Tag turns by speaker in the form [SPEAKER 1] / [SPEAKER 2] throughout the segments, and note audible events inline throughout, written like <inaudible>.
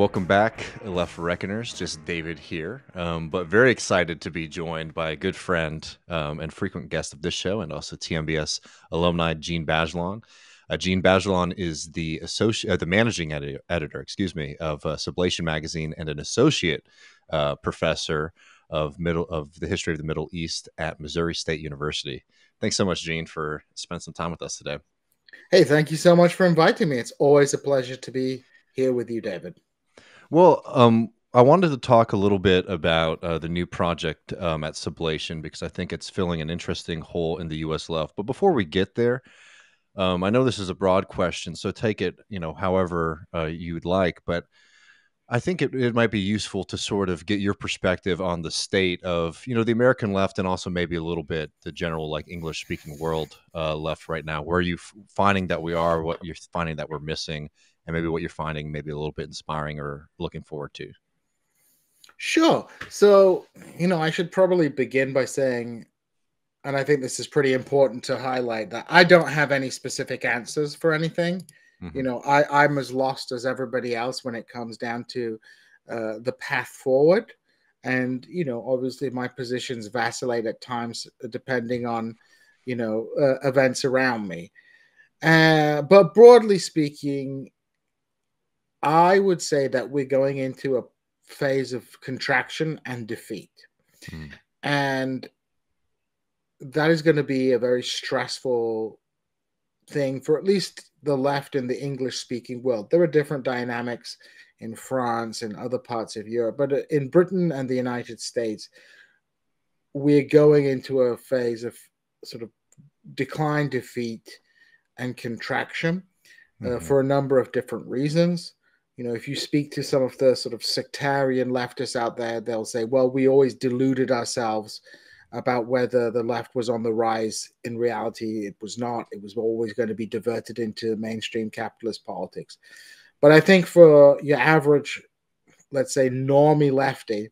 [SPEAKER 1] welcome back, Left Reckoners. Just David here, um, but very excited to be joined by a good friend um, and frequent guest of this show, and also TMBS alumni Djene Bajalan. Uh, Djene Bajalan is the associate, uh, the managing editor, editor, excuse me, of uh, Sublation magazine, and an associate uh, professor of middle of the history of the Middle East at Missouri State University. Thanks so much, Djene, for spending some time with us today.
[SPEAKER 2] Hey, thank you so much for inviting me. It's always a pleasure to be here with you, David.
[SPEAKER 1] Well, um, I wanted to talk a little bit about uh, the new project um, at Sublation because I think it's filling an interesting hole in the U.S. left. But before we get there, um, I know this is a broad question, so take it, you know, however uh, you'd like. But I think it, it might be useful to sort of get your perspective on the state of, you know, the American left and also maybe a little bit the general like English speaking world uh, left right now. Where are you finding that we are, what you're finding that we're missing, and maybe what you're finding maybe a little bit inspiring or looking forward to?
[SPEAKER 2] Sure. So, you know, I should probably begin by saying, and I think this is pretty important to highlight that I don't have any specific answers for anything. Mm-hmm. You know, I, I'm as lost as everybody else when it comes down to uh, the path forward. And, you know, obviously my positions vacillate at times depending on, you know, uh, events around me. Uh, but broadly speaking, I would say that we're going into a phase of contraction and defeat. Mm. And that is going to be a very stressful thing for at least the left in the English speaking world. There are different dynamics in France and other parts of Europe, but uh, in Britain and the United States, we're going into a phase of sort of decline, defeat, and contraction uh, mm-hmm. for a number of different reasons. You know, if you speak to some of the sort of sectarian leftists out there, they'll say, well, we always deluded ourselves about whether the left was on the rise. In reality, it was not. It was always going to be diverted into mainstream capitalist politics. But I think for your average, let's say, normie lefty,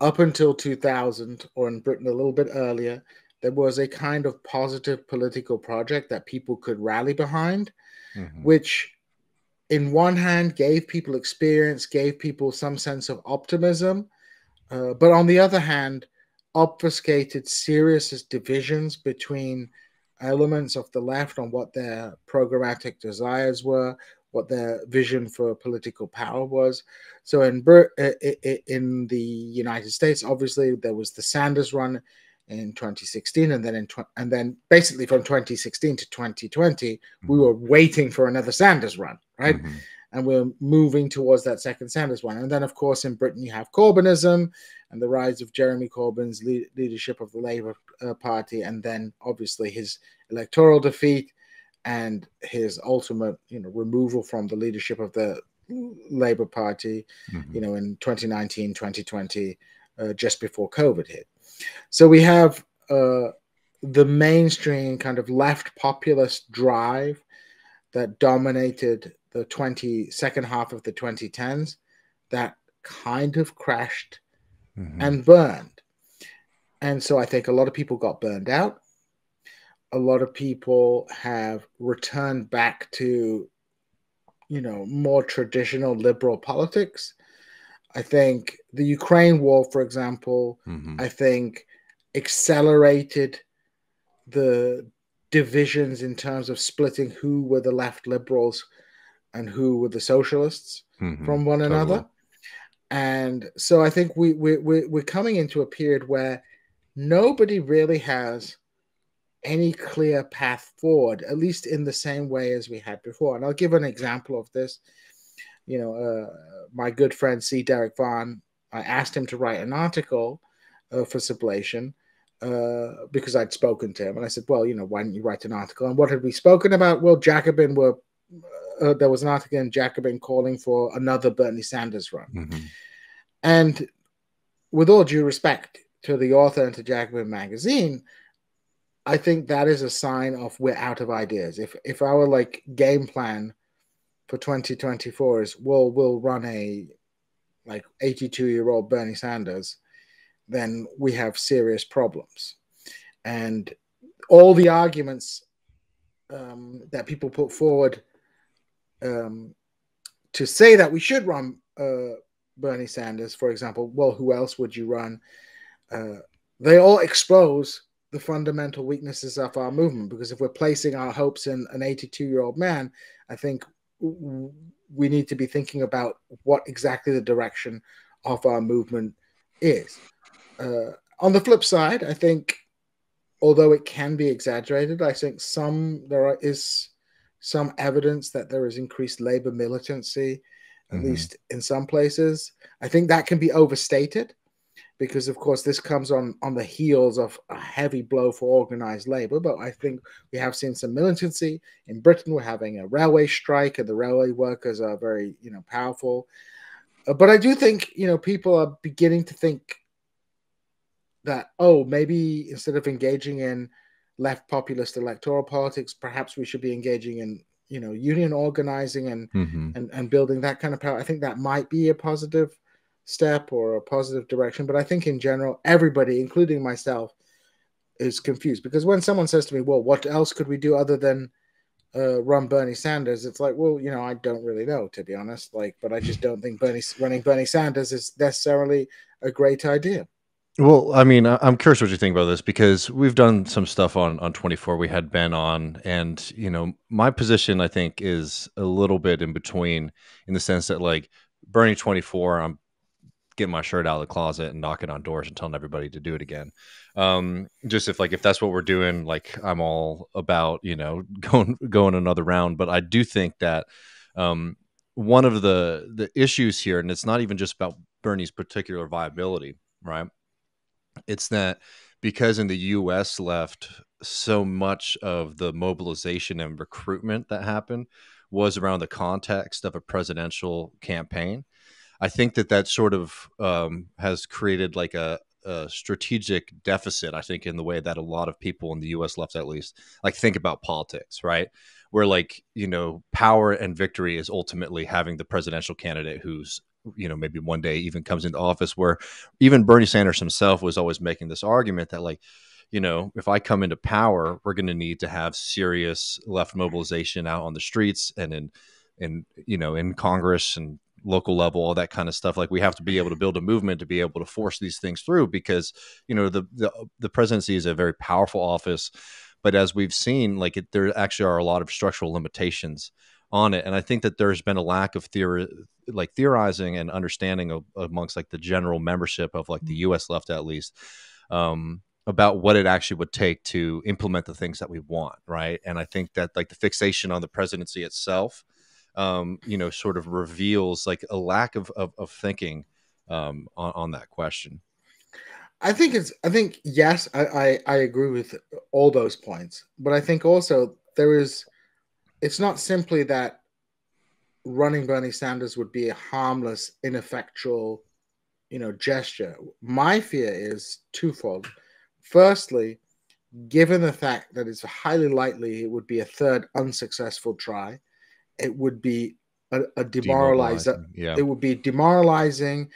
[SPEAKER 2] up until 2000, or in Britain a little bit earlier, there was a kind of positive political project that people could rally behind, mm-hmm. which, in one hand, gave people experience, gave people some sense of optimism. Uh, but on the other hand, obfuscated serious divisions between elements of the left on what their programmatic desires were, what their vision for political power was. So in in the United States, obviously there was the Sanders run in 2016, and then in tw- and then basically from 2016 to 2020, we were waiting for another Sanders run, right? Mm-hmm and we're moving towards that second Sanders one. And then, of course, in Britain, you have Corbynism and the rise of Jeremy Corbyn's le- leadership of the Labour uh, Party, and then obviously his electoral defeat and his ultimate, you know, removal from the leadership of the Labour Party, mm-hmm. you know, in 2019, 2020, uh, just before COVID hit. So we have uh, the mainstream kind of left populist drive that dominated the 20 second half of the 2010s that kind of crashed mm-hmm. and burned. And so I think a lot of people got burned out. A lot of people have returned back to, you know, more traditional liberal politics. I think the Ukraine war, for example, mm-hmm. I think accelerated the divisions in terms of splitting who were the left liberals and who were the socialists mm-hmm. from one totally. another. And so I think we, we, we, we're coming into a period where nobody really has any clear path forward, at least in the same way as we had before. And I'll give an example of this. You know, uh, my good friend C. Derek Varn, I asked him to write an article uh, for Sublation uh, because I'd spoken to him. And I said, well, you know, why don't you write an article? And what had we spoken about? Well, Jacobin were uh, there was an article in Jacobin calling for another Bernie Sanders run. Mm-hmm. And with all due respect to the author and to Jacobin magazine, I think that is a sign of we're out of ideas. If if our like game plan for 2024 is we'll we'll run a like 82 year old Bernie Sanders, then we have serious problems. And all the arguments um, that people put forward um, to say that we should run uh, Bernie Sanders, for example, well, who else would you run? Uh, they all expose the fundamental weaknesses of our movement because if we're placing our hopes in an 82 year old man, I think we need to be thinking about what exactly the direction of our movement is. Uh, on the flip side, I think although it can be exaggerated, I think some there is some evidence that there is increased labor militancy, at mm-hmm. least in some places. I think that can be overstated because of course this comes on on the heels of a heavy blow for organized labor. But i think we have seen some militancy in britain. We're having a railway strike and the railway workers are very you know powerful. Uh, but i do think you know people are beginning to think that oh maybe instead of engaging in left populist electoral politics perhaps we should be engaging in you know union organizing and mm-hmm. and, and building that kind of power. I think that might be a positive step or a positive direction. But I think in general, everybody, including myself, is confused because when someone says to me, "Well, what else could we do other than uh, run Bernie Sanders?" It's like, well, you know, I don't really know to be honest. Like, but I just don't think Bernie running Bernie Sanders is necessarily a great idea.
[SPEAKER 1] Well, I mean, I'm curious what you think about this because we've done some stuff on on 24. We had Ben on, and you know, my position I think is a little bit in between, in the sense that like Bernie 24, I'm getting my shirt out of the closet and knocking on doors and telling everybody to do it again. Um, just if like if that's what we're doing, like I'm all about you know <laughs> going going another round. But I do think that um, one of the the issues here, and it's not even just about Bernie's particular viability, right? It's that because in the U.S. left so much of the mobilization and recruitment that happened was around the context of a presidential campaign I think that that sort of um, has created like a, a, strategic deficit. I think in the way that a lot of people in the U.S. left, at least, like think about politics, right? Where like you know, power and victory is ultimately having the presidential candidate who's you know maybe one day even comes into office. Where even Bernie Sanders himself was always making this argument that like you know, if I come into power, we're going to need to have serious left mobilization out on the streets and in, in you know, in Congress and local level, all that kind of stuff. Like we have to be able to build a movement to be able to force these things through because you know the the, the presidency is a very powerful office, but as we've seen, like it, there actually are a lot of structural limitations on it, and I think that there's been a lack of theory, like theorizing and understanding of, amongst like the general membership of like the U.S. left at least. Um, about what it actually would take to implement the things that we want right and i think that like the fixation on the presidency itself um, you know, sort of reveals like a lack of of, of thinking um, on, on that question.
[SPEAKER 2] I think it's. I think yes, I, I, I agree with all those points, but I think also there is. It's not simply that running Bernie Sanders would be a harmless, ineffectual, you know, gesture. My fear is twofold. Firstly, given the fact that it's highly likely it would be a third unsuccessful try, it would be a, a demoralizer. Yeah. It would be demoralizing,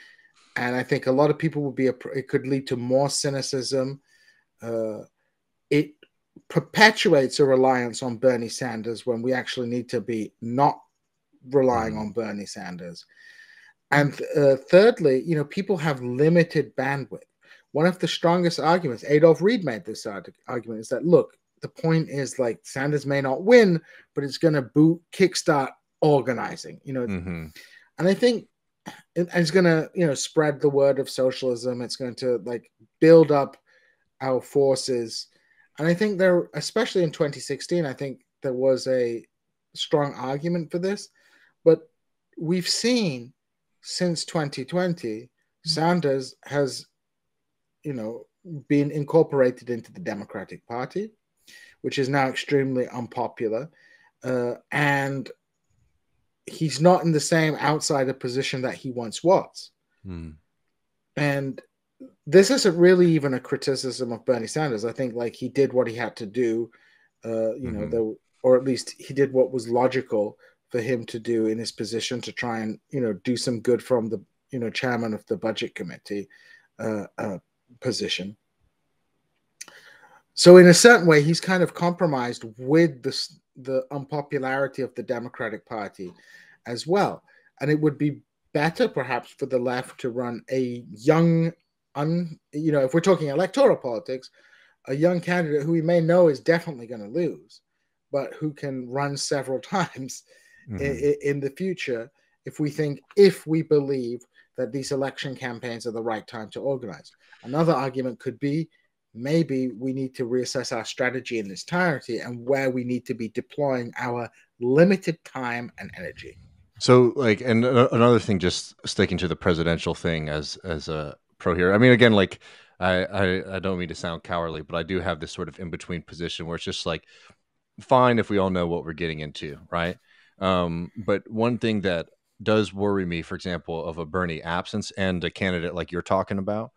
[SPEAKER 2] and I think a lot of people would be. A, it could lead to more cynicism. Uh, it perpetuates a reliance on Bernie Sanders when we actually need to be not relying mm. on Bernie Sanders. And uh, thirdly, you know, people have limited bandwidth. One of the strongest arguments, Adolph Reed made this argument, is that look, the point is like Sanders may not win, but it's going to boot kickstart organizing, you know. Mm-hmm. And I think it's going to, you know, spread the word of socialism. It's going to like build up our forces. And I think there, especially in 2016, I think there was a strong argument for this. But we've seen since 2020, mm-hmm. Sanders has, you know, been incorporated into the Democratic Party which is now extremely unpopular. Uh, and he's not in the same outsider position that he once was. Hmm. And this isn't really even a criticism of Bernie Sanders. I think like he did what he had to do, uh, you mm-hmm. know, the, or at least he did what was logical for him to do in his position to try and you know do some good from the you know chairman of the budget committee uh, uh, position. So in a certain way, he's kind of compromised with the the unpopularity of the Democratic Party as well. and it would be better perhaps for the left to run a young, un, you know, if we're talking electoral politics, a young candidate who we may know is definitely going to lose, but who can run several <laughs> times mm-hmm. in, in the future if we think, if we believe that these election campaigns are the right time to organize. Another argument could be maybe we need to reassess our strategy in its entirety and where we need to be deploying our limited time and energy.
[SPEAKER 1] So, like, and another thing, just sticking to the presidential thing as as a pro here. I mean, again, like, I, I I don't mean to sound cowardly, but I do have this sort of in between position where it's just like, fine if we all know what we're getting into, right? Um, but one thing that does worry me, for example, of a Bernie absence and a candidate like you're talking about,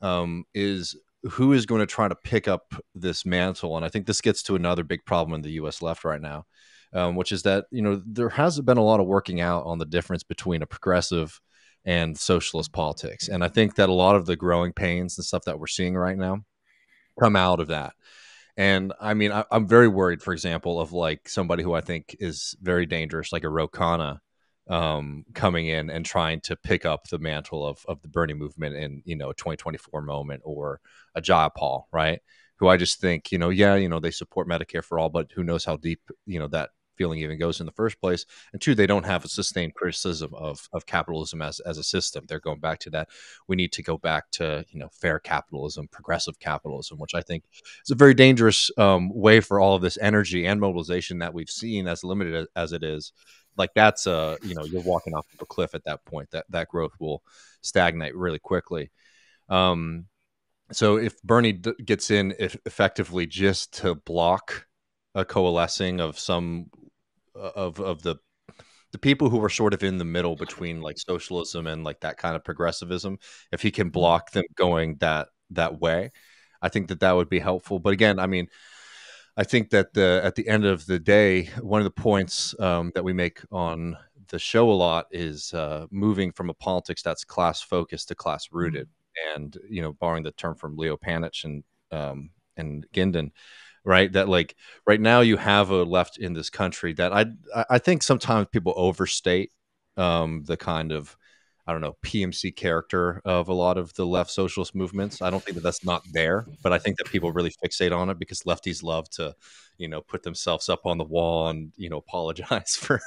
[SPEAKER 1] um, is who is going to try to pick up this mantle? And I think this gets to another big problem in the U.S. left right now, um, which is that you know there hasn't been a lot of working out on the difference between a progressive and socialist politics, and I think that a lot of the growing pains and stuff that we're seeing right now come out of that. And I mean, I, am very worried, for example, of like somebody who I think is very dangerous, like a Ro Khanna, um, coming in and trying to pick up the mantle of, of the Bernie movement in, you know, a 2024 moment or a Jayapal, right? Who I just think, you know, yeah, you know, they support Medicare for all, but who knows how deep, you know, that feeling even goes in the first place. And two, they don't have a sustained criticism of, of capitalism as, as a system. They're going back to that. We need to go back to, you know, fair capitalism, progressive capitalism, which I think is a very dangerous um, way for all of this energy and mobilization that we've seen as limited as it is like that's a you know you're walking off a cliff at that point. That that growth will stagnate really quickly. Um so if bernie d- gets in if effectively just to block a coalescing of some uh, of of the the people who are sort of in the middle between like socialism and like that kind of progressivism if he can block them going that that way i think that that would be helpful. But again i mean I think that the at the end of the day, one of the points um, that we make on the show a lot is uh, moving from a politics that's class focused to class rooted, mm-hmm. and you know, borrowing the term from Leo Panitch and um, and Gindin, right? That like right now you have a left in this country that I I think sometimes people overstate um, the kind of I don't know, PMC character of a lot of the left socialist movements. I don't think that that's not there, but I think that people really fixate on it because lefties love to, you know, put themselves up on the wall and you know <laughs> apologize for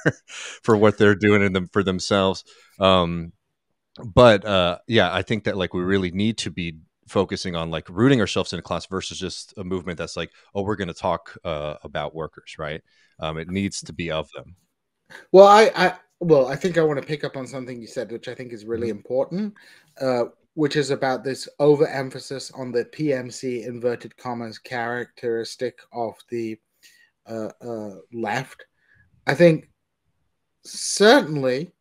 [SPEAKER 1] for what they're doing in them for themselves. Um, but uh, yeah, I think that like we really need to be focusing on like rooting ourselves in a class versus just a movement that's like, oh, we're going to talk uh, about workers, right? Um, it needs to be of them.
[SPEAKER 2] Well, I, I well, I think I want to pick up on something you said, which I think is really mm-hmm. important, uh, which is about this overemphasis on the PMC inverted commas characteristic of the uh, uh, left. I think certainly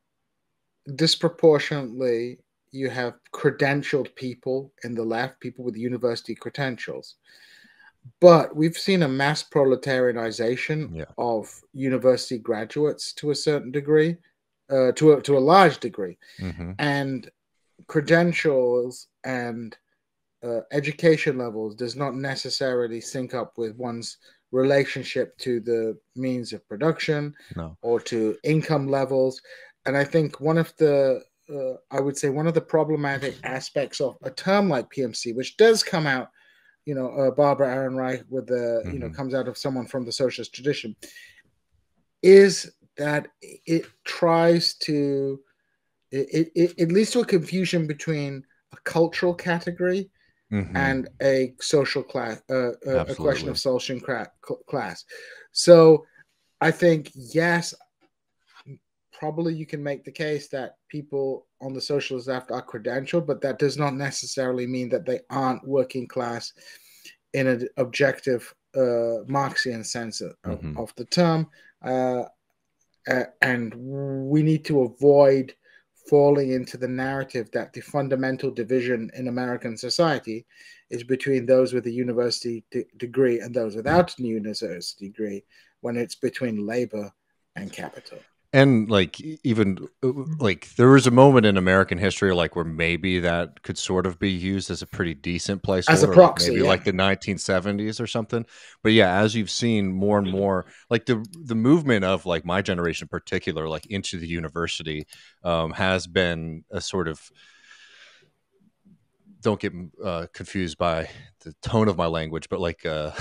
[SPEAKER 2] disproportionately you have credentialed people in the left, people with university credentials. But we've seen a mass proletarianization yeah. of university graduates to a certain degree, uh, to a, to a large degree, mm-hmm. and credentials and uh, education levels does not necessarily sync up with one's relationship to the means of production no. or to income levels. And I think one of the uh, I would say one of the problematic aspects of a term like PMC, which does come out you know, uh, Barbara Ehrenreich with the, mm-hmm. you know, mm-hmm. comes out of someone from the socialist tradition, is that it tries to, it, it, it leads to a confusion between a cultural category mm-hmm. and a social class, uh, uh, a question of social class. So I think, yes, probably you can make the case that people on the socialist left are credentialed, but that does not necessarily mean that they aren't working class in an objective uh, Marxian sense of, mm-hmm. of the term. Uh, uh, and we need to avoid falling into the narrative that the fundamental division in American society is between those with a university de- degree and those without a university degree when it's between labor and capital.
[SPEAKER 1] And like even uh, like there was a moment in American history like where maybe that could sort of be used as a pretty decent place
[SPEAKER 2] as a proxy,
[SPEAKER 1] maybe
[SPEAKER 2] yeah.
[SPEAKER 1] like the 1970s or something. But yeah, as you've seen more and more, like the the movement of like my generation in particular, like into the university, um, has been a sort of don't get uh, confused by the tone of my language, but like uh,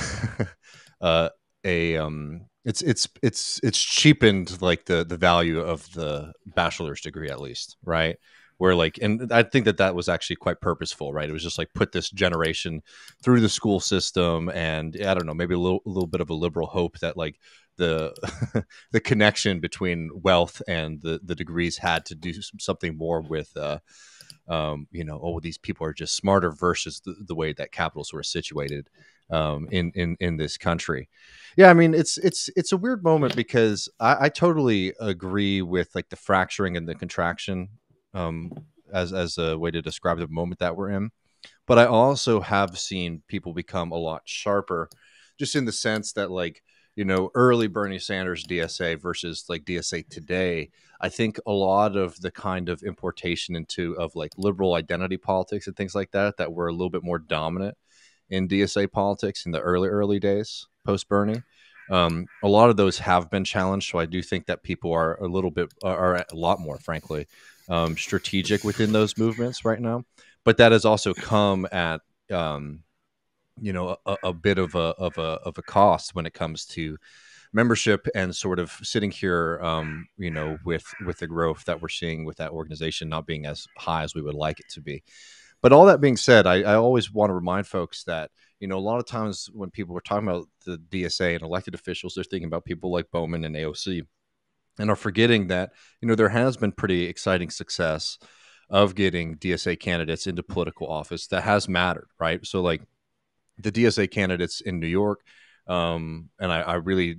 [SPEAKER 1] <laughs> uh, a um, it's it's it's it's cheapened like the the value of the bachelor's degree at least, right? Where like, and I think that that was actually quite purposeful, right? It was just like put this generation through the school system, and I don't know, maybe a little a little bit of a liberal hope that like the <laughs> the connection between wealth and the the degrees had to do something more with uh, um, you know, oh, these people are just smarter versus the, the way that capital sort of situated um, in in in this country. Yeah, I mean, it's it's it's a weird moment because I, I totally agree with like the fracturing and the contraction um, as as a way to describe the moment that we're in. But I also have seen people become a lot sharper, just in the sense that like you know, early Bernie Sanders DSA versus like DSA today, I think a lot of the kind of importation into of like liberal identity politics and things like that that were a little bit more dominant in DSA politics in the early early days post Bernie. Um, a lot of those have been challenged, so I do think that people are a little bit are a lot more, frankly, um, strategic within those movements right now. But that has also come at um, you know a, a bit of a of a of a cost when it comes to membership and sort of sitting here um, you know with with the growth that we're seeing with that organization not being as high as we would like it to be but all that being said i, I always want to remind folks that you know a lot of times when people are talking about the dsa and elected officials they're thinking about people like bowman and aoc and are forgetting that you know there has been pretty exciting success of getting dsa candidates into political office that has mattered right so like the DSA candidates in New York, um, and I, I, really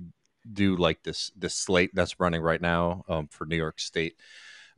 [SPEAKER 1] do like this this slate that's running right now um, for New York State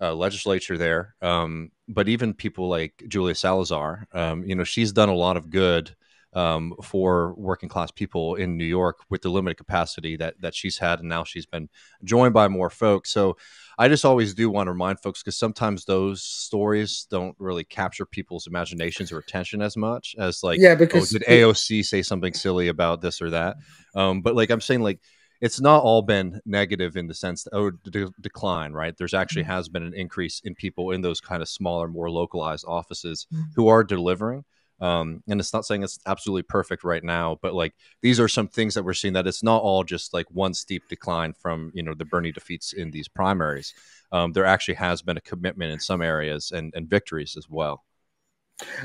[SPEAKER 1] uh, legislature there. Um, but even people like Julia Salazar, um, you know, she's done a lot of good um, for working class people in New York with the limited capacity that that she's had, and now she's been joined by more folks. So I just always do want to remind folks because sometimes those stories don't really capture people's imaginations or attention as much as like,
[SPEAKER 2] yeah, because
[SPEAKER 1] oh, did AOC say something silly about this or that? Um, but like I'm saying, like it's not all been negative in the sense that oh de- decline right there's actually mm-hmm. has been an increase in people in those kind of smaller more localized offices mm-hmm. who are delivering um, and it's not saying it's absolutely perfect right now, but like these are some things that we're seeing that it's not all just like one steep decline from you know the Bernie defeats in these primaries. Um, there actually has been a commitment in some areas and, and victories as well.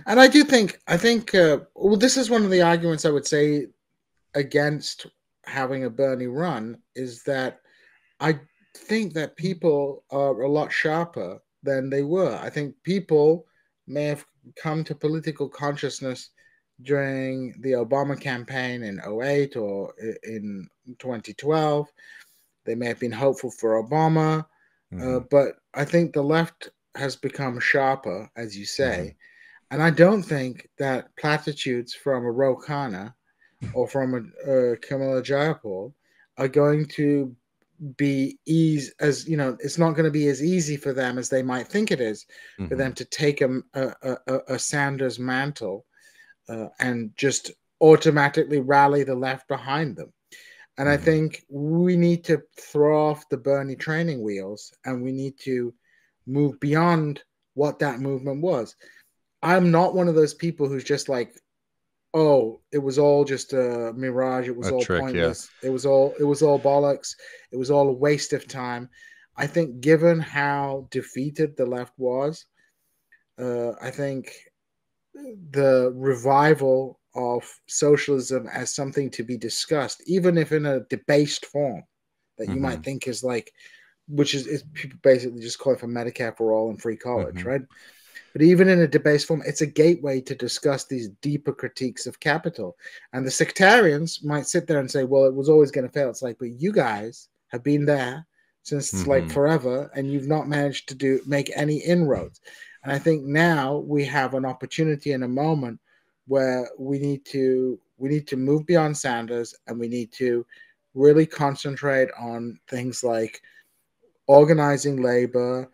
[SPEAKER 2] And I do think I think uh, well, this is one of the arguments I would say against having a Bernie run is that I think that people are a lot sharper than they were. I think people may have come to political consciousness during the Obama campaign in 08 or in 2012. They may have been hopeful for Obama, uh, mm-hmm. uh, but I think the left has become sharper, as you say. Mm-hmm. And I don't think that platitudes from a Ro Khanna or from a, a Camilla Jayapal are going to be easy as you know it's not going to be as easy for them as they might think it is mm-hmm. for them to take a, a, a, a sanders mantle uh, and just automatically rally the left behind them and mm-hmm. i think we need to throw off the bernie training wheels and we need to move beyond what that movement was i'm not one of those people who's just like oh, it was all just a mirage. It was a all trick, pointless. Yeah. It was all it was all bollocks. It was all a waste of time. I think, given how defeated the left was, uh, I think the revival of socialism as something to be discussed, even if in a debased form, that you mm-hmm. might think is like, which is, is people basically just calling for Medicare for all and free college, mm-hmm. right? But even in a debased form, it's a gateway to discuss these deeper critiques of capital. And the sectarians might sit there and say, well, it was always going to fail. It's like, but you guys have been there since mm-hmm. like forever, and you've not managed to do make any inroads. And I think now we have an opportunity in a moment where we need to we need to move beyond Sanders and we need to really concentrate on things like organizing labor,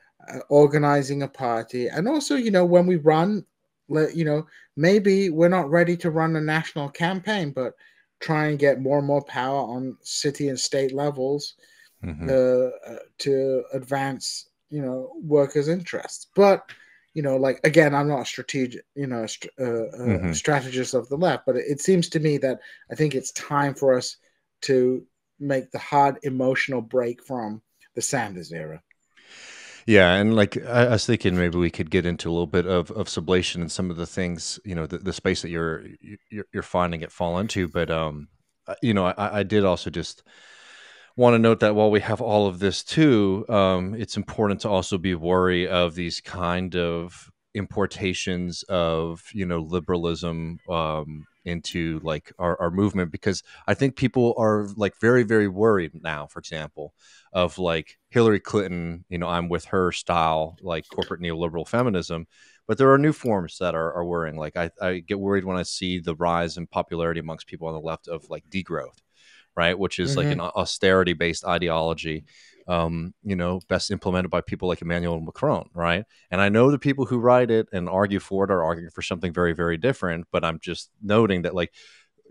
[SPEAKER 2] organizing a party, and also, you know, when we run, let you know, maybe we're not ready to run a national campaign, but try and get more and more power on city and state levels mm-hmm. uh, uh, to advance, you know, workers' interests. But you know, like again, I'm not a strategic, you know, uh, uh, mm-hmm. strategist of the left, but it, it seems to me that I think it's time for us to make the hard emotional break from the Sanders era.
[SPEAKER 1] Yeah, and like I, I, was thinking, maybe we could get into a little bit of, of sublation and some of the things, you know, the, the space that you're, you're, you're finding it fall into. But um, you know, I, I did also just want to note that while we have all of this too, um, it's important to also be wary of these kind of importations of you know liberalism um, into like our, our movement because I think people are like very very worried now. For example, of like Hillary Clinton, you know, I'm with her style, like corporate neoliberal feminism. But there are new forms that are, are worrying. Like I, I get worried when I see the rise in popularity amongst people on the left of like degrowth, right? Which is mm-hmm. like an austerity based ideology um, you know, best implemented by people like Emmanuel Macron, right? And I know the people who write it and argue for it are arguing for something very, very different. But I'm just noting that, like,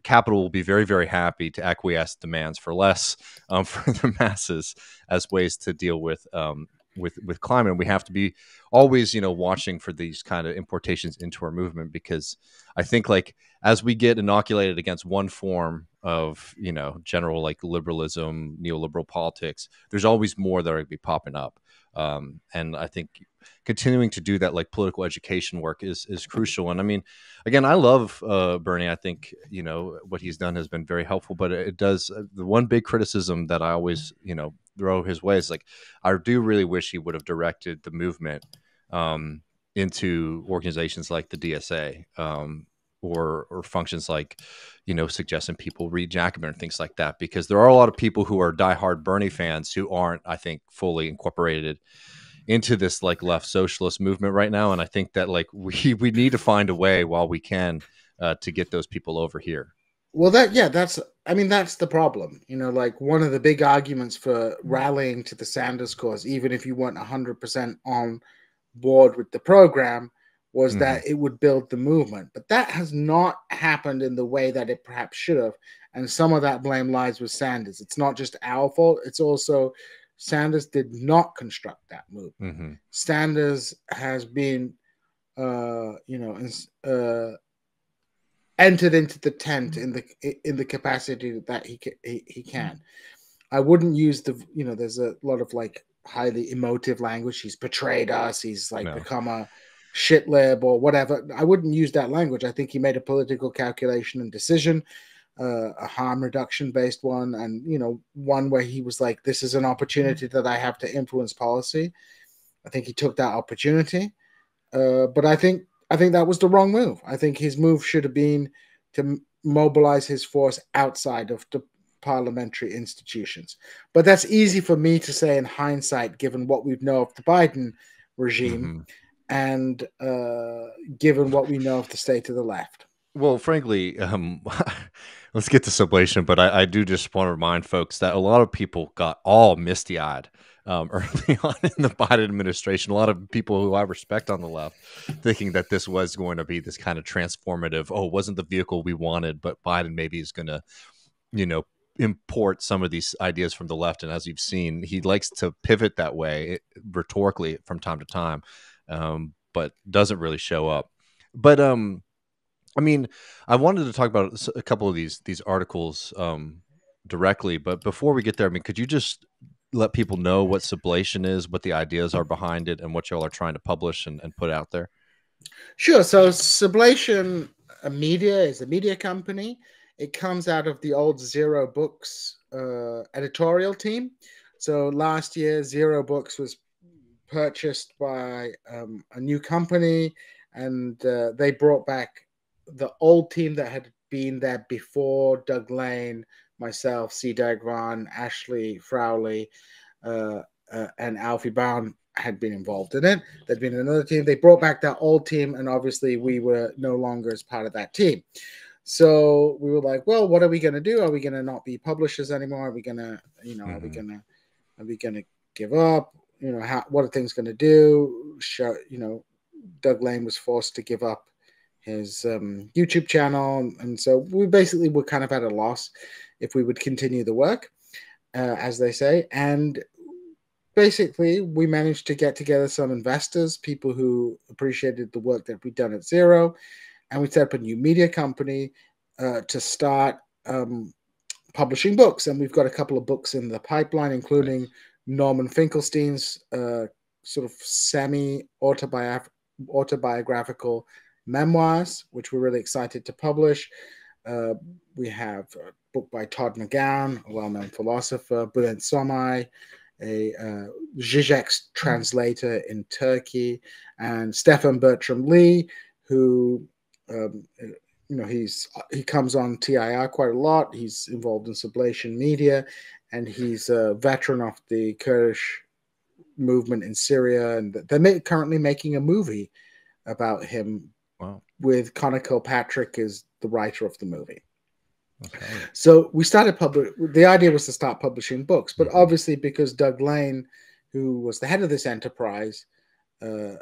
[SPEAKER 1] capital will be very, very happy to acquiesce demands for less <laughs> um, for the masses as ways to deal with um, with with climate. We have to be always, you know, watching for these kind of importations into our movement because I think like as we get inoculated against one form of you know general like liberalism, neoliberal politics, there's always more that are be popping up. Um, and I think continuing to do that like political education work is is crucial. And I mean, again, I love uh, Bernie. I think you know what he's done has been very helpful. But it does uh, the one big criticism that I always you know throw his way is like I do really wish he would have directed the movement um, into organizations like the DSA. Um, or, or functions like, you know, suggesting people read Jacobin and things like that, because there are a lot of people who are diehard Bernie fans who aren't, I think, fully incorporated into this like left socialist movement right now and i think that like <laughs> we we need to find a way while we can uh, to get those people over here.
[SPEAKER 2] Well that yeah that's i mean that's the problem you know like one of the big arguments for rallying to the sanders cause even if you weren't 100% on board with the program was mm-hmm. that it would build the movement but that has not happened in the way that it perhaps should have and some of that blame lies with sanders it's not just our fault it's also Sanders did not construct that move. Mm-hmm. Sanders has been, uh, you know, uh, entered into the tent in the in the capacity that he he, he can. I wouldn't use the you know. There's a lot of like highly emotive language. He's betrayed us. He's like no. become a shit lib or whatever. I wouldn't use that language. I think he made a political calculation and decision uh, a harm reduction based one and you know one where he was like this is an opportunity that i have to influence policy i think he took that opportunity uh, but i think i think that was the wrong move i think his move should have been to mobilize his force outside of the parliamentary institutions but that's easy for me to say in hindsight given what we know of the biden regime mm-hmm. And uh, given what we know of the state of the left
[SPEAKER 1] well, frankly, um, <laughs> let's get to sublation, but I, I, do just want to remind folks that a lot of people got all misty eyed um, <laughs> early on in the Biden administration. A lot of people who I respect on the left thinking that this was going to be this kind of transformative, oh, it wasn't the vehicle we wanted, but Biden maybe is going to, you know, import some of these ideas from the left. And as you've seen, he likes to pivot that way rhetorically from time to time, um, but doesn't really show up. But, um, I mean, I wanted to talk about a couple of these these articles um, directly, but before we get there, I mean, could you just let people know what sublation is, what the ideas are behind it, and what y'all are trying to publish and, and put out there?
[SPEAKER 2] Sure. So, Sublation Media is a media company. It comes out of the old Zero Books uh, editorial team. So, last year, Zero Books was purchased by um, a new company, and uh, they brought back the old team that had been there before Doug Lain, myself, C. Dagron, Ashley Frawley, uh, uh, and Alfie Bown had been involved in it. There'd been another team. They brought back that old team, and obviously we were no longer as part of that team. So we were like, well, what are we going to do? Are we going to not be publishers anymore? Are we going to, you know, mm-hmm. are we mm-hmm. going to, are we going to give up? You know, how what are things going to do? Show, you know, Doug Lain was forced to give up his um, YouTube channel, and so we basically were kind of at a loss if we would continue the work, uh, as they say. And basically, we managed to get together some investors, people who appreciated the work that we'd done at Zero, and we set up a new media company uh, to start um, publishing books. And we've got a couple of books in the pipeline, including. Norman Finkelstein's uh, sort of semi autobiographical memoirs, which we're really excited to publish. Uh, we have a book by Todd McGowan, a well known philosopher, Bülent Somay, a uh, Zizek's translator in Turkey, and Stefan Bertram Lee, who um, you know he's he comes on TIR quite a lot. He's involved in Sublation Media, and he's a veteran of the Kurdish movement in Syria, and they're currently making a movie about him.
[SPEAKER 1] Wow.
[SPEAKER 2] With Connor Kilpatrick is the writer of the movie. Okay. So we started public. The idea was to start publishing books, but mm-hmm. obviously because Doug Lain, who was the head of this enterprise, uh,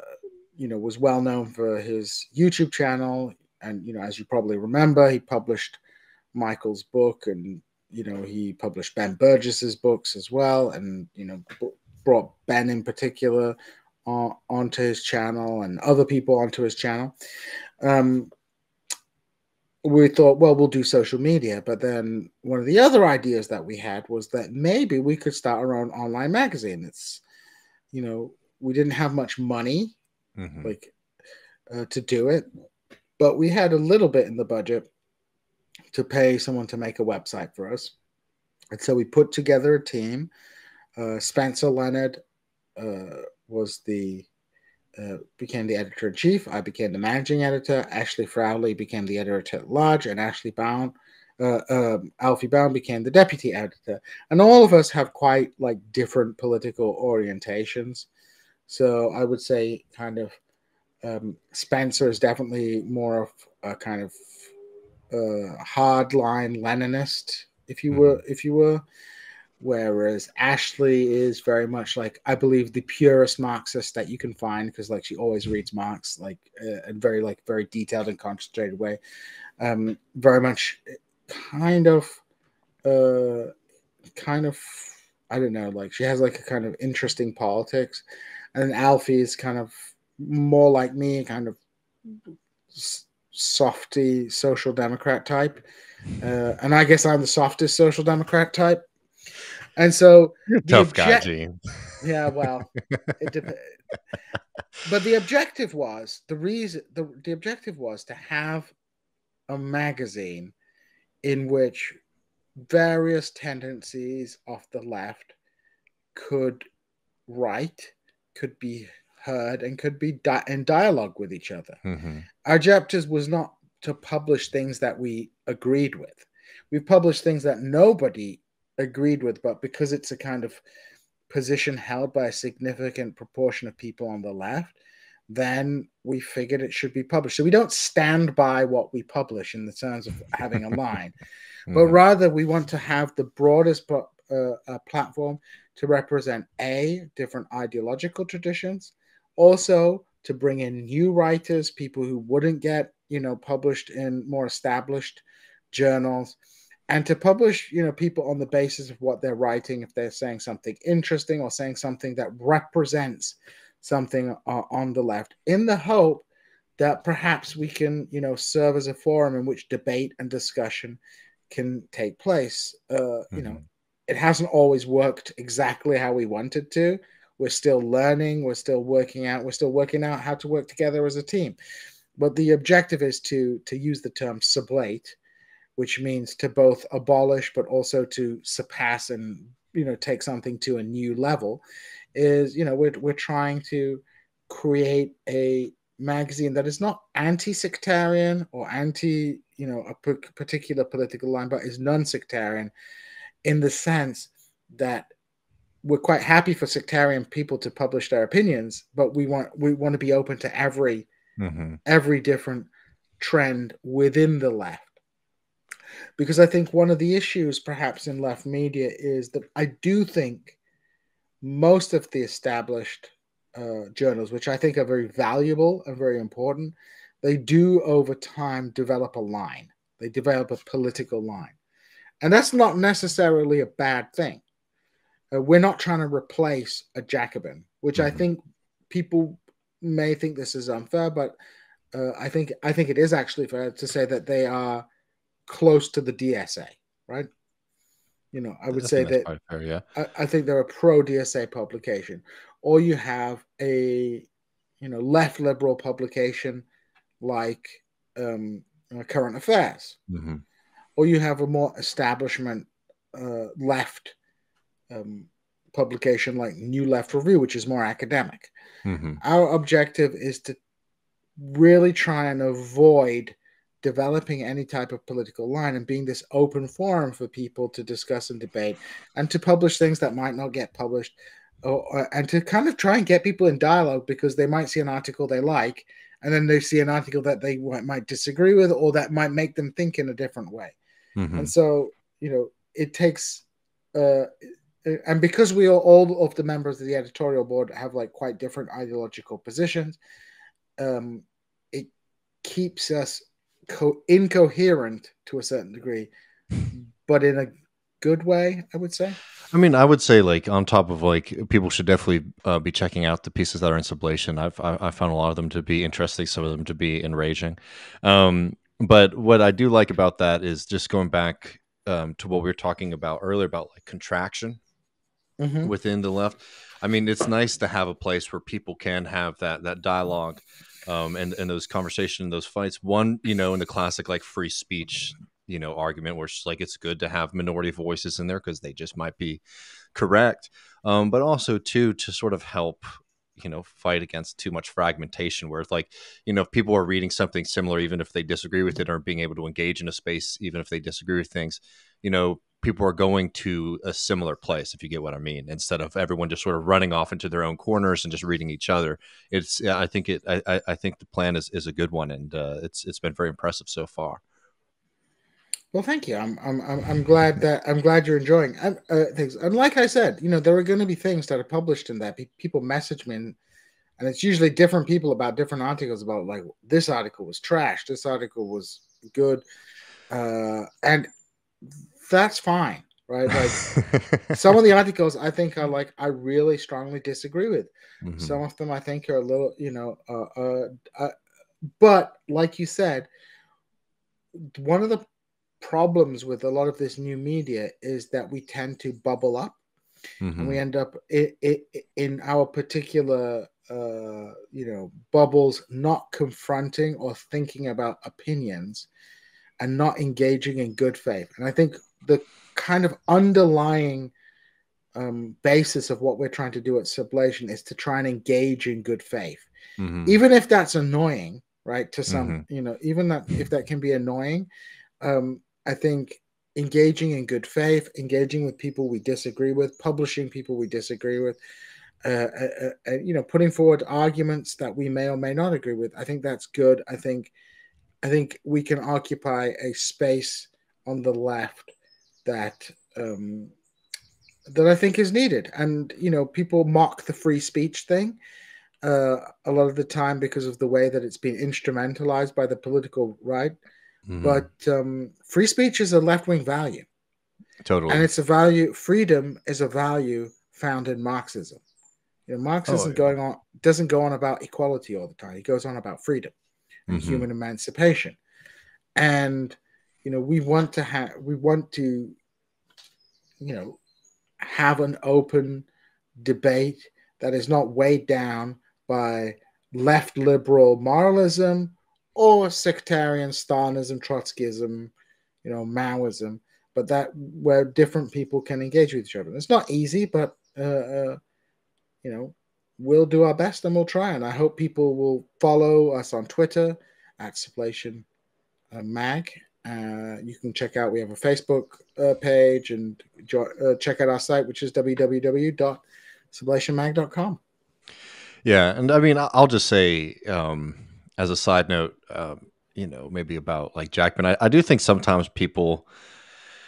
[SPEAKER 2] you know, was well known for his YouTube channel, and you know, as you probably remember, he published Michael's book, and you know, he published Ben Burgis's books as well, and you know, brought Ben in particular on, onto his channel and other people onto his channel. Um, we thought, well, we'll do social media. But then one of the other ideas that we had was that maybe we could start our own online magazine. It's, you know, we didn't have much money, mm-hmm. like, uh, to do it, but we had a little bit in the budget to pay someone to make a website for us. And so we put together a team. Uh, Spencer Leonard uh, was the uh, became the editor in chief. I became the managing editor. Ashley Frawley became the editor at large, and Ashley Bound, uh, um, Alfie Bown became the deputy editor. And all of us have quite like different political orientations. So I would say, kind of, um, Spencer is definitely more of a kind of uh, hardline Leninist, if you were, mm-hmm. if you were whereas Ashley is very much like I believe the purest Marxist that you can find because like she always reads Marx like uh, in very like very detailed and concentrated way. Um, very much kind of uh, kind of I don't know like she has like a kind of interesting politics, and Alfie is kind of more like me, kind of softy social democrat type. Uh, and I guess I'm the softest social democrat type. And so
[SPEAKER 1] tough guy, Djene.
[SPEAKER 2] Yeah, well, it depends. <laughs> but the objective was the reason the, the objective was to have a magazine in which various tendencies of the left could write, could be heard, and could be di- in dialogue with each other. Mm-hmm. Our objective was not to publish things that we agreed with. We published things that nobody agreed with, but because it's a kind of position held by a significant proportion of people on the left, then we figured it should be published. So we don't stand by what we publish in the terms of having a line, <laughs> but rather we want to have the broadest uh, uh, platform to represent a different ideological traditions, also to bring in new writers, people who wouldn't get you know published in more established journals and to publish you know people on the basis of what they're writing if they're saying something interesting or saying something that represents something uh, on the left in the hope that perhaps we can you know serve as a forum in which debate and discussion can take place uh, mm-hmm. you know mm-hmm. it hasn't always worked exactly how we wanted to we're still learning we're still working out we're still working out how to work together as a team. But the objective is to to use the term sublate which means to both abolish but also to surpass and you know take something to a new level is you know we're, we're trying to create a magazine that is not anti-sectarian or anti you know a particular political line but is non-sectarian in the sense that we're quite happy for sectarian people to publish their opinions but we want we want to be open to every mm-hmm. every different trend within the left because I think one of the issues, perhaps in left media, is that I do think most of the established uh, journals, which I think are very valuable and very important, they do over time develop a line. They develop a political line. And that's not necessarily a bad thing. Uh, we're not trying to replace a Jacobin, which mm-hmm. I think people may think this is unfair, but uh, I think I think it is actually fair to say that they are close to the DSA, right? You know, I would I say that fair, yeah. I, I, think they're a pro DSA publication, or you have a you know left liberal publication like um, uh, Current Affairs, mm-hmm. or you have a more establishment uh, left um, publication like New Left Review, which is more academic. Mm-hmm. Our objective is to really try and avoid developing any type of political line and being this open forum for people to discuss and debate and to publish things that might not get published or, and to kind of try and get people in dialogue because they might see an article they like and then they see an article that they might disagree with or that might make them think in a different way mm-hmm. and so you know it takes uh, and because we are all of the members of the editorial board have like quite different ideological positions um, it keeps us co- incoherent to a certain degree, but in a good way, I would say.
[SPEAKER 1] I mean, I would say like on top of like people should definitely uh, be checking out the pieces that are in Sublation. I've I, I, found a lot of them to be interesting, some of them to be enraging. Um, but what I do like about that is just going back um, to what we were talking about earlier about like contraction mm-hmm. within the left. I mean, it's nice to have a place where people can have that that dialogue um, and and those conversations, those fights. One, you know, in the classic like free speech, you know, argument where it's like it's good to have minority voices in there because they just might be correct. Um, but also too to sort of help you know fight against too much fragmentation where it's like you know if people are reading something similar even if they disagree with it or being able to engage in a space even if they disagree with things you know people are going to a similar place if you get what i mean instead of everyone just sort of running off into their own corners and just reading each other. It's i think it i, I think the plan is, is a good one and uh, it's it's been very impressive so far.
[SPEAKER 2] Well thank you. I'm i'm i'm glad that i'm glad you're enjoying uh, things. And like i said you know there are going to be things that are published in that. People message me and, and it's usually different people about different articles about like this article was trash this article was good uh, and that's fine, right? Like <laughs> some of the articles I think are like I really strongly disagree with. Mm-hmm. Some of them I think are a little, you know, uh, uh, uh, but like you said, one of the problems with a lot of this new media is that we tend to bubble up mm-hmm. and we end up in, in our particular uh, you know bubbles not confronting or thinking about opinions and not engaging in good faith and i think the kind of underlying um, basis of what we're trying to do at Sublation is to try and engage in good faith, mm-hmm. even if that's annoying, right? To some, mm-hmm. you know, even that if that can be annoying, um, I think engaging in good faith, engaging with people we disagree with, publishing people we disagree with, uh, uh, uh, uh you know, putting forward arguments that we may or may not agree with. I think that's good. I think, I think we can occupy a space on the left that um, that I think is needed. And you know, people mock the free speech thing uh, a lot of the time because of the way that it's been instrumentalized by the political right. Mm-hmm. But um, free speech is a left wing value.
[SPEAKER 1] Totally,
[SPEAKER 2] and it's a value. Freedom is a value found in Marxism. You know, Marxism oh, yeah. going on doesn't go on about equality all the time. It goes on about freedom and mm-hmm. human emancipation. And you know we want to have we want to you know have an open debate that is not weighed down by left liberal moralism or sectarian Stalinism, Trotskyism, you know, Maoism, but that where different people can engage with each other. It's not easy, but uh, uh, you know, we'll do our best and we'll try. And I hope people will follow us on Twitter at Sublation uh, Mag uh, you can check out, we have a Facebook uh, page and jo- uh, check out our site, which is www.sublationmag.com.
[SPEAKER 1] Yeah. And I mean, I'll just say, um, as a side note, um, you know, maybe about like Jacobin, I, I do think sometimes people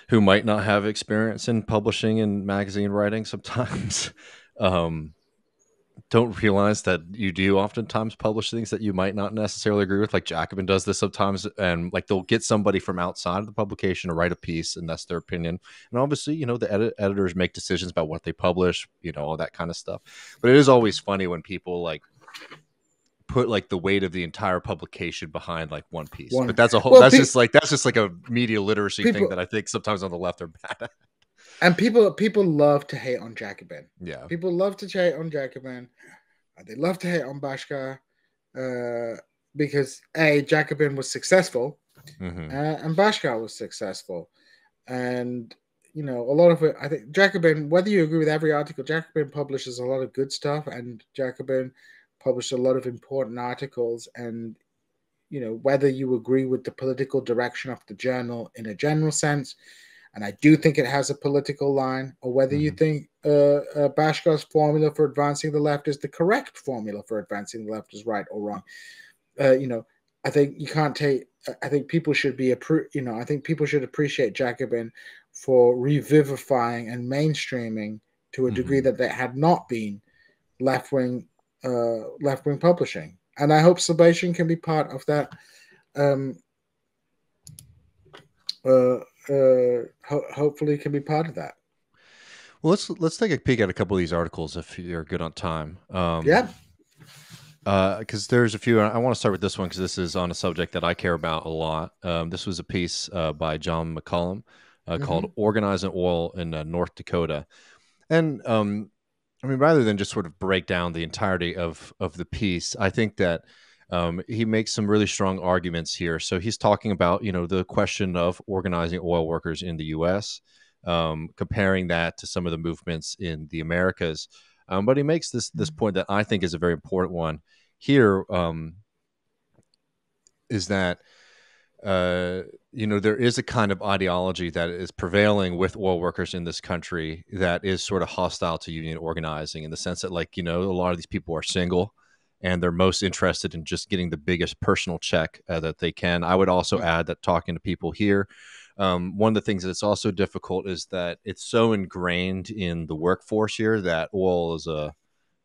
[SPEAKER 1] who might not have experience in publishing and magazine writing sometimes <laughs> um, don't realize that you do oftentimes publish things that you might not necessarily agree with. Like Jacobin does this sometimes, and like they'll get somebody from outside of the publication to write a piece, and that's their opinion. And obviously, you know, the edit- editors make decisions about what they publish, you know, all that kind of stuff. But it is always funny when people like put like the weight of the entire publication behind like one piece. One. But that's a whole. Well, that's pe- just like that's just like a media literacy people, thing that I think sometimes on the left are bad at.
[SPEAKER 2] And people people love to hate on Jacobin.
[SPEAKER 1] Yeah.
[SPEAKER 2] People love to hate on Jacobin. Uh, they love to hate on Bhaskar uh, because a Jacobin was successful mm-hmm. uh, and Bhaskar was successful, and you know a lot of it. I think Jacobin, whether you agree with every article, Jacobin publishes a lot of good stuff, and Jacobin published a lot of important articles, and you know whether you agree with the political direction of the journal in a general sense and I do think it has a political line, or whether mm-hmm. you think uh, uh, Bhaskar's formula for advancing the left is the correct formula for advancing the left is right or wrong. Uh, you know, I think you can't take. I think people should be appro- You know, I think people should appreciate Jacobin for revivifying and mainstreaming to a mm-hmm. degree that they had not been left wing uh, left wing publishing, and I hope Sublation can be part of that. Um, uh, uh, ho- hopefully can be part of that.
[SPEAKER 1] Well, let's let's take a peek at a couple of these articles if you're good on time.
[SPEAKER 2] Um, yeah.
[SPEAKER 1] Because uh, there's a few. I want to start with this one because this is on a subject that I care about a lot. Um, this was a piece uh, by John McCollum uh, mm-hmm. called "Organizing Oil in uh, North Dakota," and um, I mean, rather than just sort of break down the entirety of of the piece, I think that um, he makes some really strong arguments here. So he's talking about you know the question of organizing oil workers in the U.S., um, comparing that to some of the movements in the Americas. Um, but he makes this this point that I think is a very important one here. Um, is that uh, you know there is a kind of ideology that is prevailing with oil workers in this country that is sort of hostile to union organizing in the sense that like you know a lot of these people are single and they're most interested in just getting the biggest personal check uh, that they can. I would also mm-hmm. add that talking to people here, um, one of the things that's also difficult is that it's so ingrained in the workforce here that oil is a,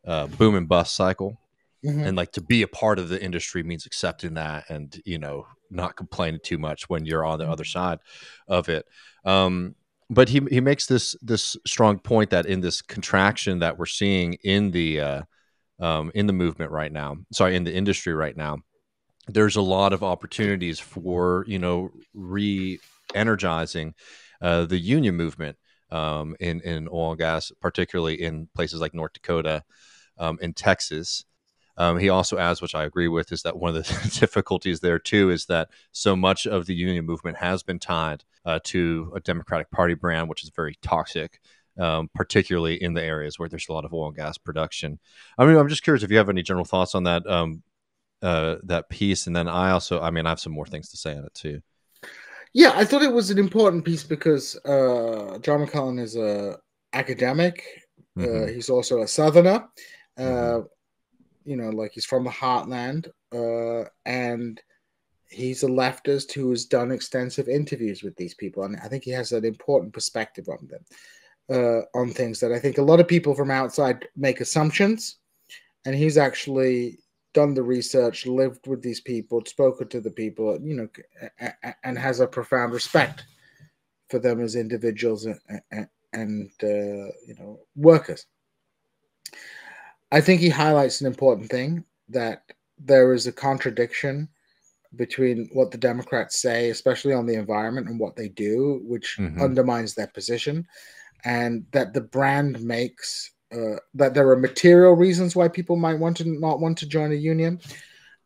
[SPEAKER 1] a boom and bust cycle. Mm-hmm. And like to be a part of the industry means accepting that and, you know, not complaining too much when you're on the other mm-hmm. side of it. Um, but he, he makes this this strong point that in this contraction that we're seeing in the uh, um, in the movement right now. Sorry, in the industry right now. There's a lot of opportunities for you know re-energizing uh, the union movement um, in in oil and gas, particularly in places like North Dakota, um, in Texas. Um, he also adds, which I agree with, is that one of the <laughs> difficulties there too is that so much of the union movement has been tied uh, to a Democratic Party brand, which is very toxic um, particularly in the areas where there's a lot of oil and gas production. I mean, I'm just curious if you have any general thoughts on that um, uh, that piece, and then I also, I mean, I have some more things to say on it too.
[SPEAKER 2] Yeah, I thought it was an important piece because uh, John McCollum is a academic. Uh, mm-hmm. Uh, he's also a Southerner. Uh, mm-hmm. You know, like he's from the heartland, uh, and he's a leftist who has done extensive interviews with these people, and I think he has an important perspective on them uh, on things that I think a lot of people from outside make assumptions, and he's actually done the research, lived with these people, spoken to the people, you know, and has a profound respect for them as individuals and, and uh, you know workers. I think he highlights an important thing that there is a contradiction between what the Democrats say, especially on the environment, and what they do, which mm-hmm. undermines their position and that the brand makes uh, that there are material reasons why people might want to not want to join a union,